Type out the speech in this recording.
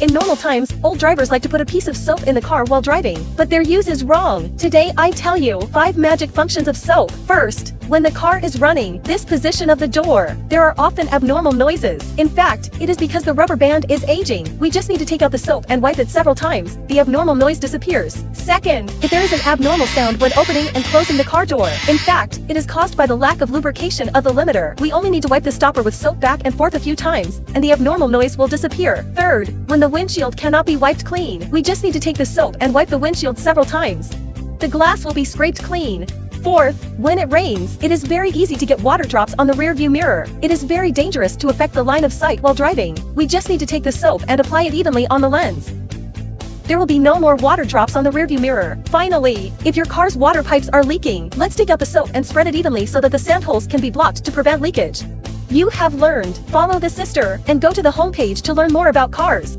In normal times, old drivers like to put a piece of soap in the car while driving, but their use is wrong. Today I tell you 5 magic functions of soap. First, when the car is running, this position of the door, there are often abnormal noises. In fact, it is because the rubber band is aging. We just need to take out the soap and wipe it several times. The abnormal noise disappears. Second, if there is an abnormal sound when opening and closing the car door, in fact, it is caused by the lack of lubrication of the limiter. We only need to wipe the stopper with soap back and forth a few times, and the abnormal noise will disappear. Third, when the windshield cannot be wiped clean, we just need to take the soap and wipe the windshield several times. The glass will be scraped clean. Fourth, when it rains, it is very easy to get water drops on the rearview mirror. It is very dangerous to affect the line of sight while driving. We just need to take the soap and apply it evenly on the lens. There will be no more water drops on the rearview mirror. Finally, if your car's water pipes are leaking, let's take out the soap and spread it evenly so that the sand holes can be blocked to prevent leakage. You have learned. Follow the sister and go to the homepage to learn more about cars.